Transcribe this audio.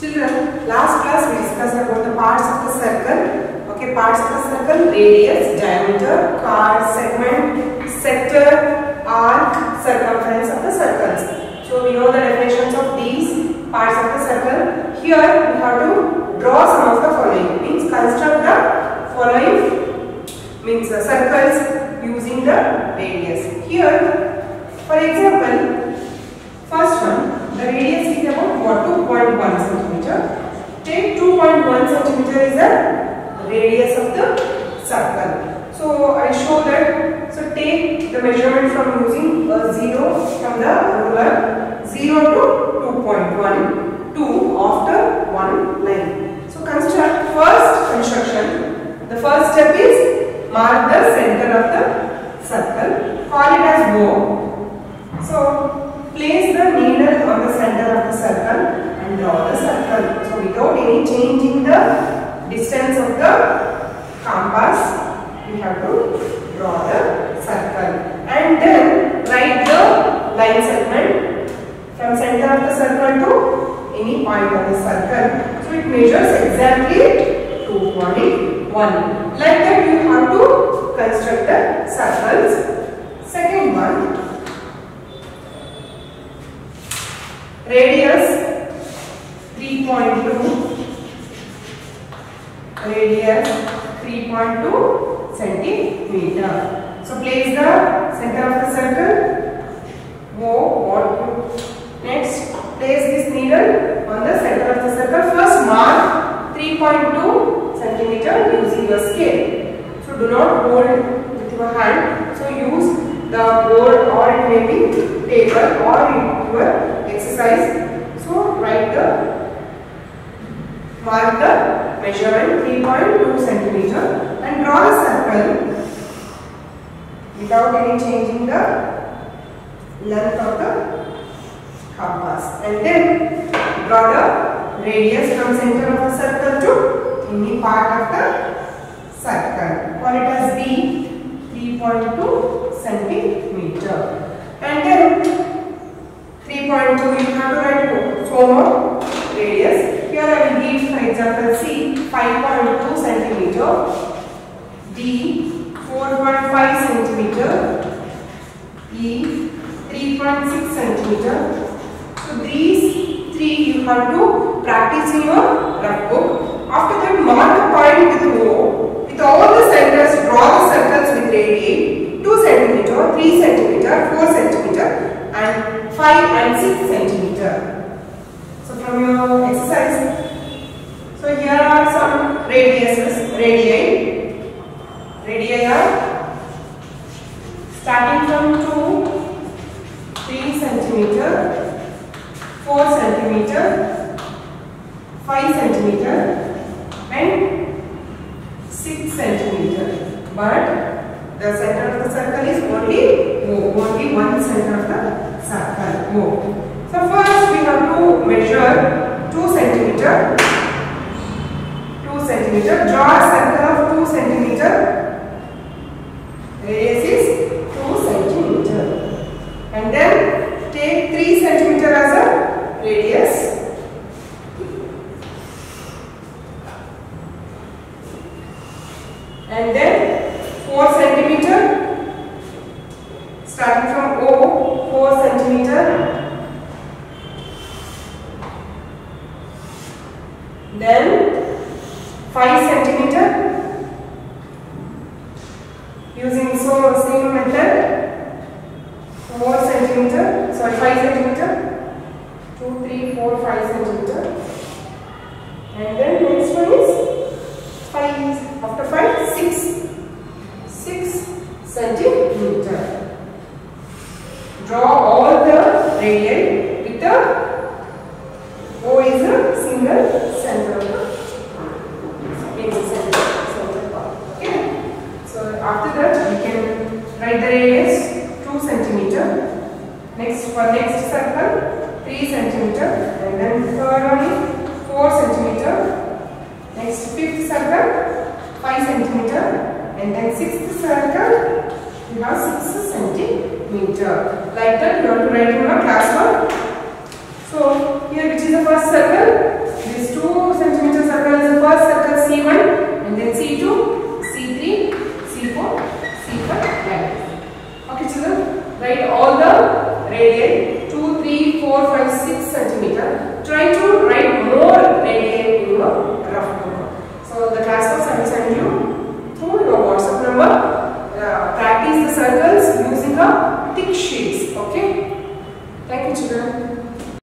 Children, last class we discussed about the parts of the circle. Okay, parts of the circle, radius, diameter, chord, segment, sector, arc, circumference of the circles. So we know the definitions of these parts of the circle. Here we have to draw some of the following. Means construct the following means the circles using the radius. Here, for example, first one, the radius about what 2.1 centimeter. Take 2.1 centimeter is the radius of the circle. So I show that. So take the measurement from using a zero from the ruler, zero to 2.1, 2 after one line. So construct first construction. The first step is mark the center of the circle. Call it as O. So place the needle center of the circle and draw the circle. So without any changing the distance of the compass, we have to draw the circle. And then write the line segment from center of the circle to any point of the circle. So it measures exactly 2.1. Like that you have to construct the circles. Second one, radius 3.2 radius 3.2 centimeter. So place the center of the circle. O what next place this needle on the center of the circle. First mark 3.2 centimeter using your scale. So do not hold with your hand. So use the board or it may be table or your exercise. So write the mark the measurement 3.2 centimeter and draw a circle without any changing the length of the compass and then draw the radius from center of the circle to any part of the circle. Call it as B 3.2 centimeter and then 3.2 you have to write so more radius. Here I will give for example C 5.2 centimeter, D 4.5 centimeter, E 3.6 centimeter. So these three you have to practice in your rough book. After that mark the point with O. With all the centers draw the circles with radii 2 centimeter, 3 centimeter, 4 centimeter and 5 and 6 centimeter. So from your exercise, so here are some radiuses, radii. Radii are starting from 2, 3 centimeter, 4 centimeter, 5 centimeter and 6 centimeter. But the center of the circle is only only one center of the circle. So first we have to measure 2 centimeter. Centimetre draw circle of two centimetre radius is two centimetre and then take three centimetre as a radius and then four centimetre starting from O four centimetre then 5 centimeter using so same method. 4 centimeter sorry 5 centimeter. 2 3 4 5 centimeter. And then next one is 5 after 5 6 6 centimeter draw all the radii with the O is a single center of the it's a center, center part. Okay. So after that we write the radius 2 centimeter. Next for next circle 3 centimeter and then third one 4 centimeter. Next fifth circle 5 centimeter and then sixth circle you have 6 centimeter. Like that you have to write in your classwork. So here which is is the first circle. This 2 centimeter circle is the first circle C1 and then C2, C3, C4, C5 like this. Okay children, write all radii 2, 3, 4, 5, 6 centimeter. Try to write more radii in your rough book. So the class I will send you through your WhatsApp number. Uh, practice the circles using a thick sheets. Okay.